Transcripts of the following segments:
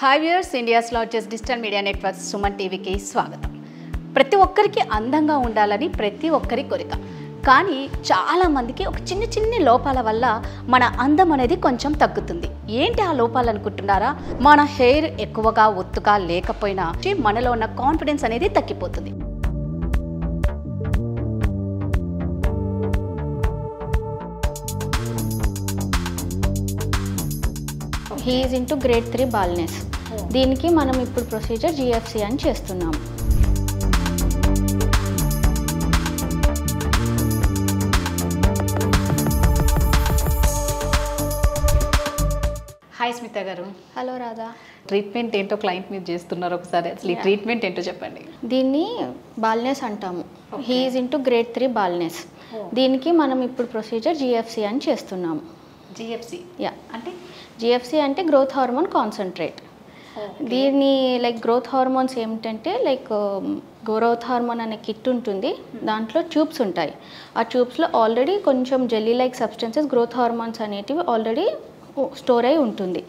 Hi viewers India's largest digital media network Suman టీవీకి స్వాగతం. ప్రతి ఒక్కరికి అందంగా ఉండాలని ప్రతి ఒక్కరి కోరిక. కానీ చాలామందికి ఒక చిన్న చిన్న లోపాల వల్ల మన అందం అనేది కొంచెం తగ్గుతుంది. ఏంటి ఆ లోపాలు అనుకుంటున్నారా? మన హెయిర్ ఎక్కువగా ఒత్తుగా లేకపోయినా మనలో ఉన్న కాన్ఫిడెన్స్ అనేది తగ్గిపోతుంది. He is into grade three baldness దీనికి మనం ఇప్పుడు ప్రొసీజర్ జిఎఫ్సి అని చేస్తున్నాం. Hi Smitha garu. Hello Radha treatment ఏంటో క్లయింట్ మీరు చేస్తున్నారు ఒకసారి. అసలు ఈ ట్రీట్మెంట్ ఏంటో చెప్పండి. దీన్ని బాల్నెస్ అంటాము. He is into grade three baldness దీనికి మనం ఇప్పుడు ప్రొసీజర్ జిఎఫ్సి అని చేస్తున్నాం. జిఎఫ్సి యా అంటే? జిఎఫ్సి అంటే గ్రోత్ హార్మోన్ కాన్సన్ట్రేట్ దీన్ని లైక్ గ్రోత్ హార్మోన్స్ ఏమిటంటే లైక్ గ్రోత్ హార్మోన్ అనే కిట్ ఉంటుంది. దాంట్లో ట్యూబ్స్ ఉంటాయి. ఆ ట్యూబ్స్లో ఆల్రెడీ కొంచెం jelly like substances growth hormones అనేటివి ఆల్రెడీ స్టోర్ అయి ఉంటుంది.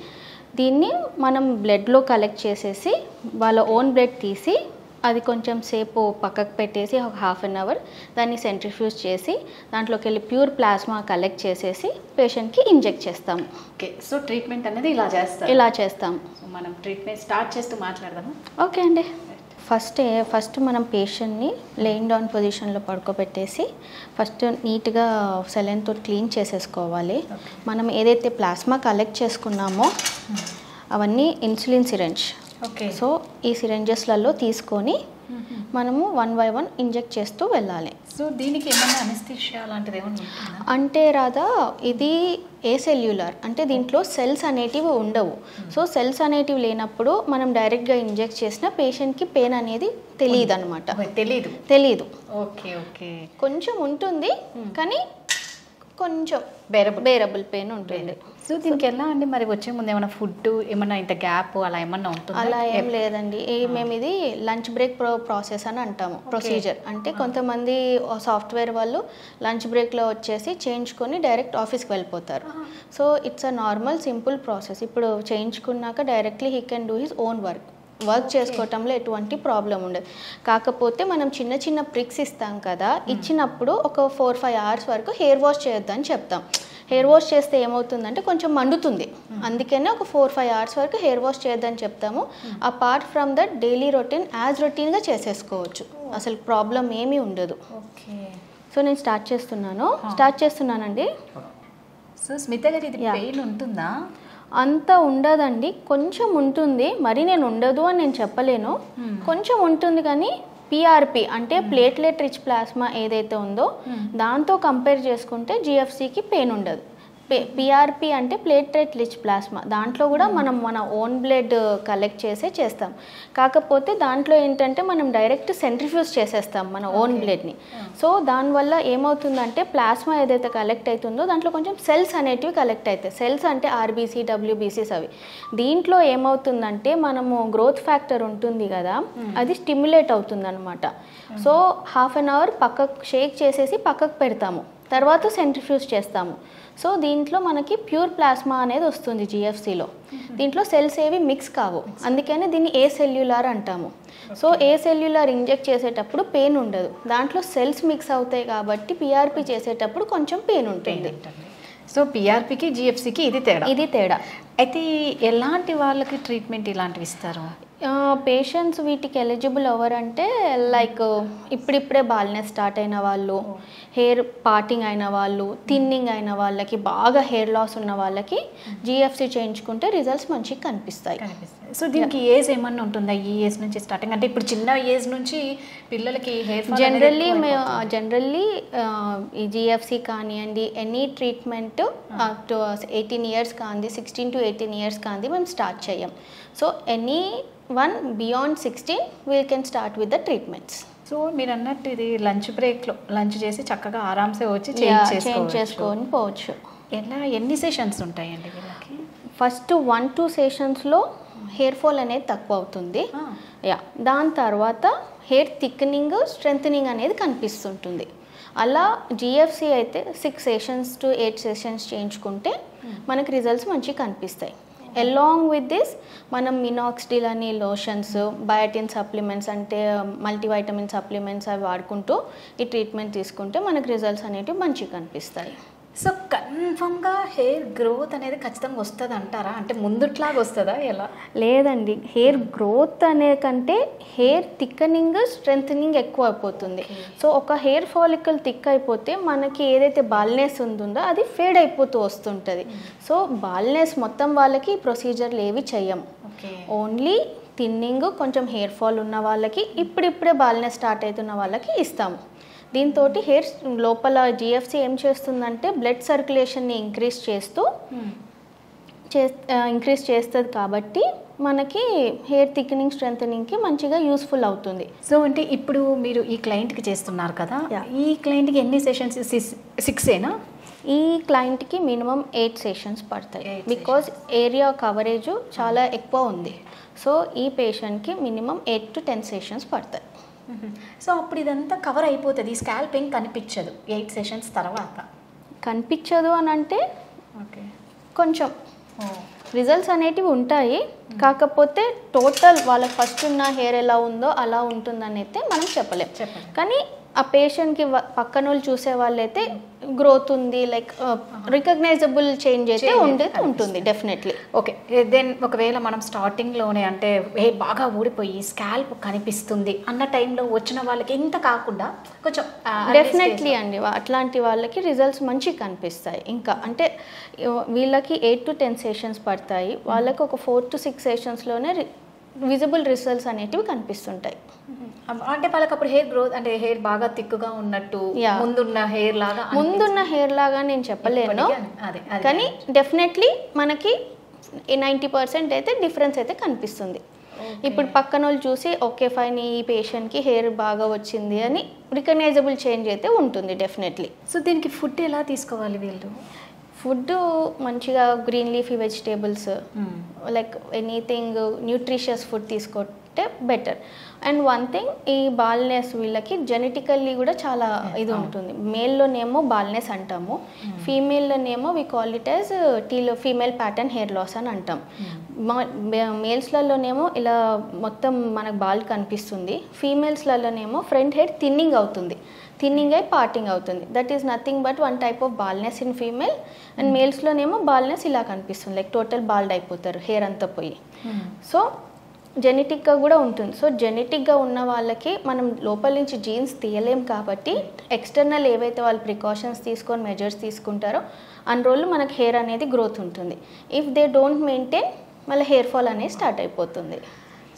దీన్ని మనం బ్లడ్లో కలెక్ట్ చేసేసి వాళ్ళ ఓన్ బ్లడ్ తీసి అది కొంచెం సేపు పక్కకు పెట్టేసి ఒక హాఫ్ అన్ అవర్ దాన్ని సెంట్రిఫ్యూజ్ చేసి దాంట్లోకి వెళ్ళి ప్యూర్ ప్లాస్మా కలెక్ట్ చేసేసి పేషెంట్కి ఇంజెక్ట్ చేస్తాము. ఓకే సో ట్రీట్మెంట్ అనేది ఇలా చేస్తారు ఇలా చేస్తాము సో మనం ట్రీట్మెంట్ స్టార్ట్ చేస్తూ మాట్లాడదాము? ఓకే అండి. ఫస్ట్ ఫస్ట్ మనం పేషెంట్ని లేయిన్ డౌన్ పొజిషన్లో పడుకోబెట్టేసి ఫస్ట్ నీట్గా సెలెన్తో క్లీన్ చేసేసుకోవాలి. మనం ఏదైతే ప్లాస్మా కలెక్ట్ చేసుకున్నామో అవన్నీ ఇన్సులిన్ సిరెంజ్. సో ఈ సిరెంజెస్లలో తీసుకొని మనము వన్ బై వన్ ఇంజెక్ట్ చేస్తూ వెళ్ళాలి. సో దీనికి ఏమన్నా అనిస్థిషియా లాంటిది ఏమన్నా ఉంటుందా? అంటే రాదా ఇది ఏ సెల్యులర్? అంటే దీంట్లో సెల్స్ అనేటివి ఉండవు. సో సెల్స్ అనేటివి లేనప్పుడు మనం డైరెక్ట్గా ఇంజెక్ట్ చేసిన పేషెంట్కి పెయిన్ అనేది తెలియదు అనమాట ఓ, తెలీదు. తెలీదు. Okay okay. కొంచెం ఉంటుంది కానీ కొంచెం బేరబుల్ బేరబుల్ పెయిన్ ఉంటుంది. సో దీనికి ఎలా అండి? మరి వచ్చే ముందు ఏమైనా ఫుడ్ ఏమన్నా ఇంత గ్యాప్ అలా ఏమన్నా ఉంటుందా? అలా ఏం లేదండి. మేము ఇది లంచ్ బ్రేక్ ప్రో ప్రాసెస్ అని అంటాము ప్రొసీజర్ అంటే కొంతమంది సాఫ్ట్వేర్ వాళ్ళు లంచ్ బ్రేక్లో వచ్చేసి చేయించుకొని డైరెక్ట్ ఆఫీస్కి వెళ్ళిపోతారు. So it's a normal simple process ఇప్పుడు చేయించుకున్నాక directly he can do his own work work చేసుకోవటంలో ఎటువంటి ప్రాబ్లం ఉండదు. కాకపోతే మనం చిన్న చిన్న ప్రిక్స్ ఇస్తాం కదా ఇచ్చినప్పుడు ఒక ఫోర్ ఫైవ్ అవర్స్ వరకు హెయిర్ వాష్ చేయొద్దని చెప్తాం. హెయిర్ వాష్ చేస్తే ఏమవుతుందంటే కొంచెం మండుతుంది. అందుకనే ఒక ఫోర్ ఫైవ్ అవర్స్ వరకు హెయిర్ వాష్ చేయొద్దని చెప్తాము. Apart from that daily routine as రొటీన్గా చేసేసుకోవచ్చు. అసలు ప్రాబ్లం ఏమీ ఉండదు. ఓకే సో నేను స్టార్ట్ చేస్తున్నాను. స్టార్ట్ చేస్తున్నానండి. సో స్మిత గారు ఇది. పెయిన్ ఉంటుందా? అంత ఉండదండి. కొంచెం ఉంటుంది. మరి నేను ఉండదు అని నేను చెప్పలేను. కొంచెం ఉంటుంది కానీ పిఆర్పి అంటే ప్లేట్లెట్ రిచ్ ప్లాస్మా ఏదైతే ఉందో దాంతో కంపేర్ చేసుకుంటే జిఎఫ్సికి పెయిన్ ఉండదు. పిఆర్పి అంటే ప్లేట్లెట్ రిచ్ ప్లాస్మా దాంట్లో కూడా మనం మన ఓన్ బ్లడ్ కలెక్ట్ చేసే చేస్తాం. కాకపోతే దాంట్లో ఏంటంటే మనం డైరెక్ట్ సెంట్రిఫ్యూజ్ చేసేస్తాం మన ఓన్ బ్లడ్ని సో దానివల్ల ఏమవుతుందంటే ప్లాస్మా ఏదైతే కలెక్ట్ అవుతుందో దాంట్లో కొంచెం సెల్స్ అనేటివి కలెక్ట్ అవుతాయి. సెల్స్ అంటే ఆర్బీసీ డబ్ల్యూబీసీస్ అవి. దీంట్లో ఏమవుతుందంటే మనము గ్రోత్ ఫ్యాక్టర్ ఉంటుంది కదా అది స్టిమ్యులేట్ అవుతుంది అనమాట సో హాఫ్ అన్ అవర్ పక్కకు షేక్ చేసేసి పక్కకు పెడతాము. తర్వాత సెంట్రిఫ్యూజ్ చేస్తాము. సో దీంట్లో మనకి ప్యూర్ ప్లాస్మా అనేది వస్తుంది జిఎఫ్సిలో దీంట్లో సెల్స్ ఏవి మిక్స్ కావు. అందుకనే దీన్ని ఏ సెల్యులార్ అంటాము. సో ఏ సెల్యులార్ ఇంజెక్ట్ చేసేటప్పుడు పెయిన్ ఉండదు. దాంట్లో సెల్స్ మిక్స్ అవుతాయి కాబట్టి పిఆర్పి చేసేటప్పుడు కొంచెం పెయిన్ ఉంటుంది. సో పిఆర్పికి జిఎఫ్సికి ఇది తేడా? ఇది తేడా. అయితే ఎలాంటి వాళ్ళకి ట్రీట్మెంట్ ఇలాంటివి ఇస్తారు? పేషెంట్స్ వీటికి ఎలిజిబుల్ ఎవరంటే లైక్ ఇప్పుడిప్పుడే బాల్నెస్ స్టార్ట్ అయిన వాళ్ళు హెయిర్ పార్టింగ్ అయిన వాళ్ళు థిన్నింగ్ అయిన వాళ్ళకి బాగా హెయిర్ లాస్ ఉన్న వాళ్ళకి జిఎఫ్సి చేయించుకుంటే రిజల్ట్స్ మంచిగా కనిపిస్తాయి. సో దీనికి ఏజ్ ఏమన్నా ఉంటుందా ఈ ఏజ్ నుంచి స్టార్టింగ్ అంటే ఇప్పుడు చిన్న ఏజ్ నుంచి పిల్లలకి హెయిర్ జనరల్లీ మేము జనరల్లీ ఈ జిఎఫ్సి కానివ్వండి ఎనీ ట్రీట్మెంట్ ఎయిటీన్ ఇయర్స్ కాంది సిక్స్టీన్ టు ఎయిటీన్ ఇయర్స్ కాంది మేము స్టార్ట్ చేయం. So anyone beyond sixteen we can start with the treatments so మీరు అన్నట్టు ఇది లంచ్ బ్రేక్లో లంచ్ చేసి చక్కగా ఆరామ్సే వచ్చి చేంజ్ చేసుకొని పోవచ్చు. ఎలా ఎన్ని సెషన్స్ ఉంటాయండి వీళ్ళకి? ఫస్ట్ వన్ టూ సెషన్స్లో హెయిర్ ఫాల్ అనేది తక్కువ అవుతుంది. యా దాని తర్వాత హెయిర్ థిక్నింగ్ స్ట్రెంగ్ అనేది కనిపిస్తుంటుంది. అలా జిఎఫ్సి అయితే six sessions to eight sessions చేయించుకుంటే మనకి రిజల్ట్స్ మంచిగా కనిపిస్తాయి. ఎలాంగ్ విత్ దిస్ మనం మినాక్స్డిల్ అని లోషన్స్ బయోటిన్ సప్లిమెంట్స్ అంటే um, మల్టీవైటమిన్ సప్లిమెంట్స్ అవి వాడుకుంటూ ఈ ట్రీట్మెంట్ తీసుకుంటే మనకు రిజల్ట్స్ అనేటివి మంచిగా కనిపిస్తాయి. సో కన్ఫర్మ్గా హెయిర్ గ్రోత్ అనేది ఖచ్చితంగా వస్తుంది అంటారా? అంటే ముందుట్లాగా వస్తుందా? ఎలా? లేదండి. హెయిర్ గ్రోత్ అనే కంటే హెయిర్ థిక్కనింగ్ స్ట్రెంగ్ ఎక్కువ అయిపోతుంది సో ఒక హెయిర్ ఫాలికల్ థిక్ అయిపోతే మనకి ఏదైతే బాల్నెస్ ఉంటుందో అది ఫేడ్ అయిపోతూ వస్తుంటుంది. సో బాల్నెస్ మొత్తం వాళ్ళకి ప్రొసీజర్లు ఏవి చెయ్యం. ఓన్లీ థిన్నింగ్ కొంచెం హెయిర్ ఫాల్ ఉన్న వాళ్ళకి ఇప్పుడిప్పుడే బాల్నెస్ స్టార్ట్ అవుతున్న వాళ్ళకి ఇస్తాము దీంతో హెయిర్ లోపల జిఎఫ్సి ఏం చేస్తుందంటే బ్లడ్ సర్క్యులేషన్ని ఇంక్రీజ్ చేస్తూ చే ఇంక్రీజ్ చేస్తుంది కాబట్టి మనకి హెయిర్ థిక్నింగ్ స్ట్రెంథనింగ్కి మంచిగా యూస్ఫుల్ అవుతుంది. సో అంటే ఇప్పుడు మీరు ఈ క్లయింట్కి చేస్తున్నారు కదా. ఈ క్లయింట్కి ఎన్ని సెషన్స్ సిక్సేనా ఈ క్లయింట్కి మినిమం ఎయిట్ సెషన్స్ పడతాయి. బికాజ్ ఏరియా కవరేజ్ చాలా ఎక్కువ ఉంది. సో ఈ పేషెంట్కి minimum eight to ten sessions పడతాయి. సో అప్పుడు ఇదంతా కవర్ అయిపోతుంది. స్కాల్పింగ్ కనిపించదు. ఎయిట్ సెషన్స్ తర్వాత. కనిపించదు అని అంటే ఓకే. కొంచెం. రిజల్ట్స్ అనేటివి ఉంటాయి. కాకపోతే టోటల్ వాళ్ళకి ఫస్ట్ ఉన్న హెయిర్ ఎలా ఉందో అలా ఉంటుందని అయితే మనం చెప్పలేం. చెప్పండి కానీ ఆ పేషెంట్కి పక్కన వాళ్ళు చూసే వాళ్ళైతే గ్రోత్ ఉంది లైక్ రికగ్నైజబుల్ చేంజ్ అయితే Change ఉండే అయితే ఉంటుంది డెఫినెట్లీ ఓకే దెన్ ఒకవేళ మనం స్టార్టింగ్లోనే అంటే ఏ బాగా ఊడిపోయి స్కాల్ప్ కనిపిస్తుంది అన్న టైంలో వచ్చిన వాళ్ళకి ఇంత కాకుండా కొంచెం డెఫినెట్లీ అండి అట్లాంటి వాళ్ళకి రిజల్ట్స్ మంచిగా కనిపిస్తాయి. ఇంకా అంటే వీళ్ళకి ఎయిట్ టు టెన్ సెషన్స్ పడతాయి. వాళ్ళకి ఒక ఫోర్ టు సిక్స్ సెషన్స్లోనే విజిబుల్ రిజల్ట్స్ అనేటివి కనిపిస్తుంటాయి. అంటే వాళ్ళకి అప్పుడు హెయిర్ గ్రోత్ అంటే హెయిర్ బాగా తిక్కుగా ఉన్నట్టు. ముందున్న హెయిర్ లాగా ముందున్న హెయిర్ లాగా నేను చెప్పలేను. కానీ డెఫినెట్లీ మనకి నైంటీ పర్సెంట్ అయితే డిఫరెన్స్ అయితే కనిపిస్తుంది. ఇప్పుడు పక్కన వాళ్ళు చూసి ఓకే ఫైన్ ఈ పేషెంట్కి హెయిర్ బాగా వచ్చింది అని రికగ్నైజబుల్ చేంజ్ అయితే ఉంటుంది డెఫినెట్లీ సో దీనికి ఫుడ్ ఎలా తీసుకోవాలి వీళ్ళు? ఫుడ్ మంచిగా green leafy vegetables like anything nutritious food తీసుకుంటే బెటర్ అండ్ వన్ థింగ్ ఈ బాల్నెస్ వీళ్ళకి జెనెటికల్లీ కూడా చాలా ఇది ఉంటుంది. మేల్లోనేమో బాల్నెస్ అంటాము. ఫీమేల్లోనేమో వి కాల్ ఇట్ యాజ్ టీలో ఫీమేల్ ప్యాటర్న్ హెయిర్ లాస్ అని అంటాం. మేల్స్లలోనేమో ఇలా మొత్తం మనకు బాల్ కనిపిస్తుంది. ఫీమేల్స్లలోనేమో ఫ్రంట్ హెయిర్ థిన్నింగ్ అవుతుంది. థిన్నింగ్ అయి పార్టింగ్ అవుతుంది. That is nothing but one type of baldness in female and మేల్స్లోనేమో baldness ఇలా కనిపిస్తుంది. లైక్ టోటల్ బాల్డ్ అయిపోతారు హెయిర్ అంతా పోయి. సో జెనెటిక్గా కూడా ఉంటుంది. సో జెనెటిక్గా ఉన్న వాళ్ళకి మనం లోపల నుంచి జీన్స్ తీయలేం కాబట్టి ఎక్స్టర్నల్ ఏవైతే వాళ్ళు ప్రికాషన్స్ తీసుకొని మెజర్స్ తీసుకుంటారో అన్ని రోజులు మనకి హెయిర్ అనేది గ్రోత్ ఉంటుంది. ఇఫ్ దే డోంట్ మెయింటైన్ మళ్ళీ హెయిర్ ఫాల్ అనేది స్టార్ట్ అయిపోతుంది.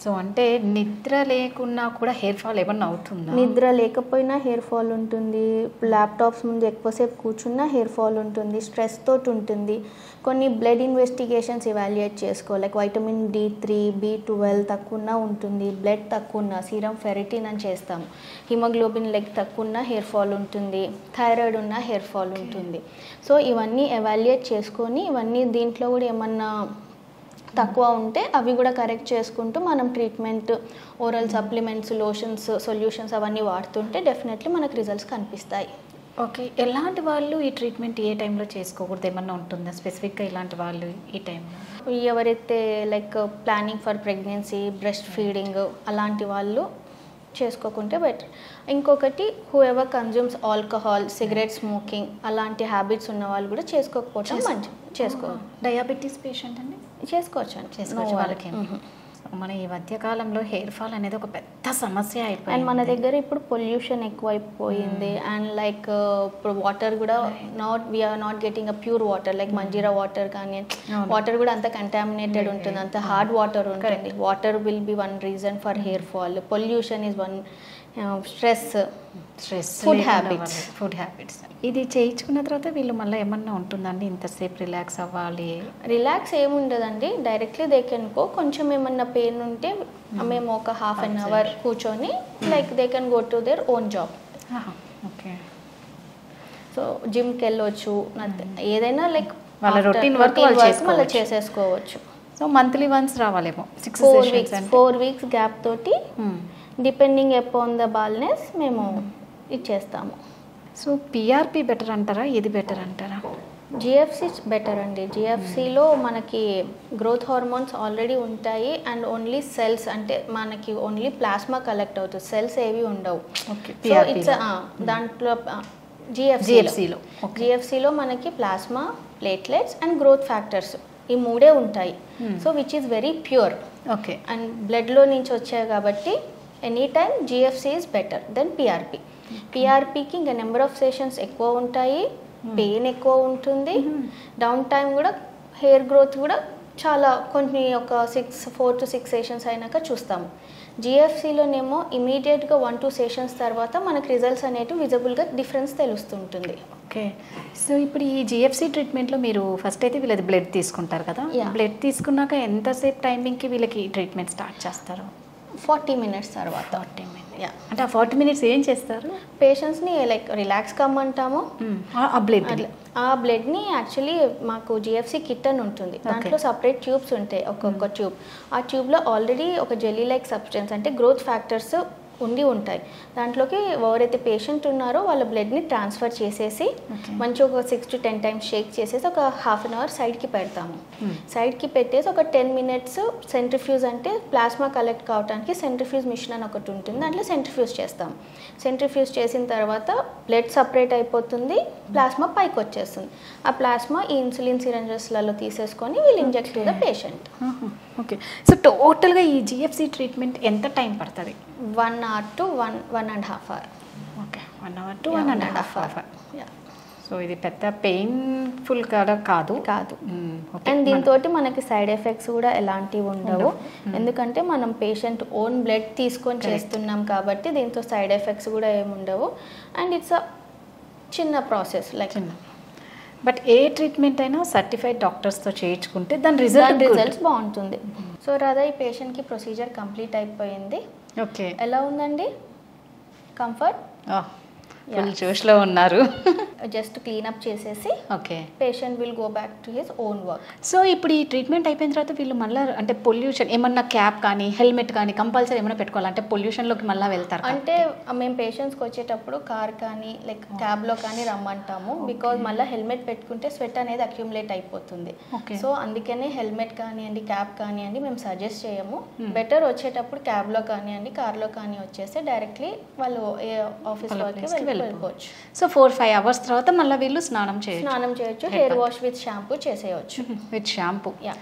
సో అంటే నిద్ర లేకున్నా కూడా హెయిర్ ఫాల్ ఏమన్నా అవుతుందా? నిద్ర లేకపోయినా హెయిర్ ఫాల్ ఉంటుంది. ల్యాప్టాప్స్ ముందు ఎక్కువసేపు కూర్చున్నా హెయిర్ ఫాల్ ఉంటుంది. స్ట్రెస్ తోటి ఉంటుంది. కొన్ని బ్లడ్ ఇన్వెస్టిగేషన్స్ ఇవాల్యుయేట్ చేసుకో. Like vitamin D three B twelve తక్కువ ఉంటుంది. బ్లడ్ తక్కువ ఉన్న సీరం ఫెరిటిన్ అని చేస్తాం. హిమోగ్లోబిన్ లెగ్ తక్కువ ఉన్న హెయిర్ ఫాల్ ఉంటుంది. థైరాయిడ్ ఉన్న హెయిర్ ఫాల్ ఉంటుంది. సో ఇవన్నీ ఎవాల్యుయేట్ చేసుకొని ఇవన్నీ దీంట్లో కూడా ఏమన్నా తక్కువ ఉంటే అవి కూడా కరెక్ట్ చేసుకుంటూ మనం treatment oral supplements lotions solutions అవన్నీ వాడుతుంటే డెఫినెట్లీ మనకు రిజల్ట్స్ కనిపిస్తాయి. ఓకే ఎలాంటి వాళ్ళు ఈ ట్రీట్మెంట్ ఏ టైంలో చేసుకోకూడదు? ఏమన్నా ఉంటుందా? స్పెసిఫిక్గా ఇలాంటి వాళ్ళు ఈ టైంలో ఎవరైతే like planning for pregnancy breastfeeding అలాంటి వాళ్ళు చేసుకోకుంటే బెటర్ ఇంకొకటి whoever consumes alcohol cigarette smoking అలాంటి హ్యాబిట్స్ ఉన్న వాళ్ళు కూడా చేసుకోకపోవటం మంచి చేసుకో డయాబెటీస్ పేషెంట్ అండి? చేసుకోవచ్చు అండి. చేసుకోవచ్చు వాళ్ళకి. Worry. మన ఈ మధ్య కాలంలో హెయిర్ ఫాల్ అనేది ఒక పెద్ద సమస్య అండ్ అయిపోయింది మన దగ్గర ఇప్పుడు పొల్యూషన్ ఎక్కువైపోయింది. అండ్ లైక్ ఇప్పుడు వాటర్ కూడా not we're not getting a pure water like Manjira water కానీ. వాటర్ కూడా అంత కంటామినేటెడ్ ఉంటుంది అంత హార్డ్ వాటర్ ఉంటుంది. Water will be one reason for hair fall pollution is one stress. Stress Food habits. Food habits ఇది చేయించుకున్న తర్వాత వీళ్ళు మళ్ళీ ఏమన్నా ఉంటుందండి? ఇంతసేపు రిలాక్స్ అవ్వాలి. రిలాక్స్ ఏముండదండి. Directly they can go. కొంచెం ఏమన్నా పెయిన్ ఉంటే మేము ఒక హాఫ్ అన్ అవర్ కూర్చొని like they can go to their own job. Okay. So జిమ్కి వెళ్ళొచ్చు nothing. ఏదైనా లైక్ వాళ్ళ routine work వాళ్ళు. చేసేసుకోవచ్చు. So monthly once రావాలేమో? Six four weeks four weeks gap తోటి Hmm. Depending upon the baldness మేము ఇచ్చేస్తాము సో పిఆర్పి బెటర్ అంటారా? ఇది బెటర్ అంటారా? జిఎఫ్సి బెటర్ అండి. జిఎఫ్సిలో మనకి గ్రోత్ హార్మోన్స్ ఆల్రెడీ ఉంటాయి అండ్ ఓన్లీ సెల్స్ అంటే మనకి ఓన్లీ ప్లాస్మా కలెక్ట్ అవుతుంది సెల్స్ ఏవి ఉండవు. సో ఇట్స్ దాంట్లో జిఎఫ్సి జిఎఫ్సిలో జిఎఫ్సిలో మనకి plasma platelets and growth factors ఈ మూడే ఉంటాయి. So which is very pure okay and బ్లడ్లో నుంచి వచ్చాయి కాబట్టి any time GFC is better than PRP పిఆర్పికి ఇంకా నెంబర్ ఆఫ్ సెషన్స్ ఎక్కువ ఉంటాయి పెయిన్ ఎక్కువ ఉంటుంది. డౌన్ టైం కూడా హెయిర్ గ్రోత్ కూడా చాలా కొన్ని ఒక six four to six sessions అయినాక చూస్తాము. జిఎఫ్సిలోనేమో ఇమీడియట్గా వన్ టూ సెషన్స్ తర్వాత మనకి రిజల్ట్స్ అనేటివి విజిబుల్గా డిఫరెన్స్ తెలుస్తుంటుంది. ఓకే సో ఇప్పుడు ఈ జిఎఫ్సి ట్రీట్మెంట్లో మీరు ఫస్ట్ అయితే వీళ్ళది బ్లడ్ తీసుకుంటారు కదా. బ్లడ్ తీసుకున్నాక ఎంతసేపు టైమింగ్కి వీళ్ళకి ట్రీట్మెంట్ స్టార్ట్ చేస్తారు? ఫార్టీ మినిట్స్ తర్వాత. ఫార్టీ అంటే ఆ ఫార్టీ మినిట్స్ ఏం చేస్తారు? పేషెంట్స్ని లైక్ రిలాక్స్ కమ్మంటాము. ఆ- ఆ బ్లడ్ ఆ బ్లడ్ని యాక్చువల్లీ మాకు జిఎఫ్సి కిట్ అని ఉంటుంది. దాంట్లో సపరేట్ ట్యూబ్స్ ఉంటాయి ఒక్కొక్క ట్యూబ్ ఆ ట్యూబ్లో ఆల్రెడీ ఒక జెల్లీ లైక్ సబ్స్టెన్స్ అంటే గ్రోత్ ఫ్యాక్టర్స్ ఉండి ఉంటాయి. దాంట్లోకి ఎవరైతే పేషెంట్ ఉన్నారో వాళ్ళ బ్లడ్ని ట్రాన్స్ఫర్ చేసేసి. మంచి ఒక six to ten times shake చేసేసి ఒక హాఫ్ అన్ అవర్ సైడ్కి పెడతాము. సైడ్కి పెట్టేసి ఒక టెన్ మినిట్స్ సెంట్రిఫ్యూజ్ అంటే ప్లాస్మా కలెక్ట్ కావడానికి సెంట్రిఫ్యూజ్ మిషన్ అని ఒకటి ఉంటుంది. దాంట్లో సెంట్రిఫ్యూజ్ చేస్తాం సెంట్రిఫ్యూజ్ చేసిన తర్వాత బ్లడ్ సపరేట్ అయిపోతుంది. ప్లాస్మా పైకి వచ్చేస్తుంది. ఆ ప్లాస్మా ఈ ఇన్సులిన్ సిరంజెస్లలో తీసేసుకొని వీళ్ళు inject the patient okay. So టోటల్గా ఈ జిఎఫ్సి ట్రీట్మెంట్ ఎంత టైం పడుతుంది? One hour to one one and half hour okay. One hour to one and half hour so ఇది పెద్ద పెయిన్ఫుల్ కూడా కాదు. కాదు. అండ్ దీంతో మనకి సైడ్ ఎఫెక్ట్స్ కూడా ఎలాంటివి ఉండవు. ఎందుకంటే మనం పేషెంట్ ఓన్ బ్లడ్ తీసుకొని చేస్తున్నాం కాబట్టి దీంతో సైడ్ ఎఫెక్ట్స్ కూడా ఏమి ఉండవు అండ్ ఇట్స్ అ చిన్న process like but A treatment అయినా సర్టిఫైడ్ డాక్టర్స్తో చేయించుకుంటే దాని రిజల్ట్ రిజల్ట్స్ బాగుంటుంది. సో రాధా ఈ పేషెంట్కి ప్రొసీజర్ కంప్లీట్ అయిపోయింది. ఓకే. ఎలా ఉందండి? కంఫర్ట్? ఫుల్ జోష్లో ఉన్నారు. జస్ట్ క్లీనప్ చేసేసి okay patient will go back to his own work so ఇప్పుడు ఈ ట్రీట్మెంట్ అయిపోయిన తర్వాత వీళ్ళు మళ్ళీ అంటే పొల్యూషన్ ఏమన్నా క్యాప్ కానీ హెల్మెట్ కానీ కంపల్సరీ ఏమైనా పెట్టుకోవాలంటే పొల్యూషన్లోకి మళ్ళీ వెళ్తారు. అంటే మేము పేషెంట్స్కి వచ్చేటప్పుడు కార్ కానీ లైక్ క్యాబ్లో కానీ రమ్మంటాము. బికాజ్ మళ్ళీ హెల్మెట్ పెట్టుకుంటే స్వెట్ అనేది అక్యూములేట్ అయిపోతుంది. సో అందుకనే హెల్మెట్ కానివ్వండి క్యాబ్ కానివ్వండి మేము సజెస్ట్ చేయము. బెటర్ వచ్చేటప్పుడు క్యాబ్లో కానివ్వండి కార్లో కానీ వచ్చేస్తే డైరెక్ట్లీ వాళ్ళు ఆఫీస్ వాళ్ళ వరకు place కి వెళ్ళిపోవచ్చు. సో ఫోర్ ఫైవ్ అవర్స్ తర్వాత మళ్ళీ వీళ్ళు స్నానం చేయొచ్చు. స్నానం చేయొచ్చు హెయిర్ వాష్ విత్ షాంపూ చేసేయచ్చు. With shampoo. యా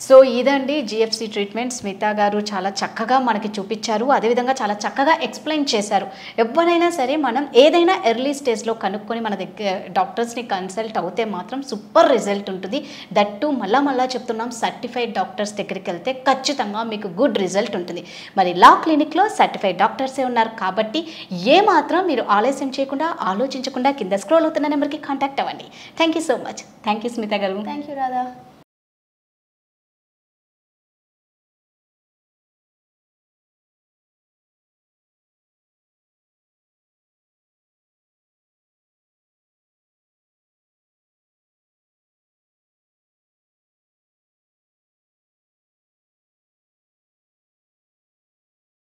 సో ఇదండి జిఎఫ్సి ట్రీట్మెంట్ స్మిత గారు చాలా చక్కగా మనకి చూపించారు. అదేవిధంగా చాలా చక్కగా ఎక్స్ప్లెయిన్ చేశారు. ఎవరైనా సరే మనం ఏదైనా ఎర్లీ స్టేజ్లో కనుక్కొని మన దగ్గర డాక్టర్స్ని కన్సల్ట్ అవుతే మాత్రం సూపర్ రిజల్ట్ ఉంటుంది. దట్టు మళ్ళా మళ్ళా చెప్తున్నాం. సర్టిఫైడ్ డాక్టర్స్ దగ్గరికి వెళ్తే ఖచ్చితంగా మీకు గుడ్ రిజల్ట్ ఉంటుంది. మరి లా క్లినిక్లో సర్టిఫైడ్ డాక్టర్సే ఉన్నారు? కాబట్టి ఏ మాత్రం మీరు ఆలస్యం చేయకుండా ఆలోచించకుండా కింద స్క్రోల్ అవుతున్న నెంబర్కి కాంటాక్ట్ అవ్వండి. Thank you so much thank you Smitha గారు థ్యాంక్ యూ రాధా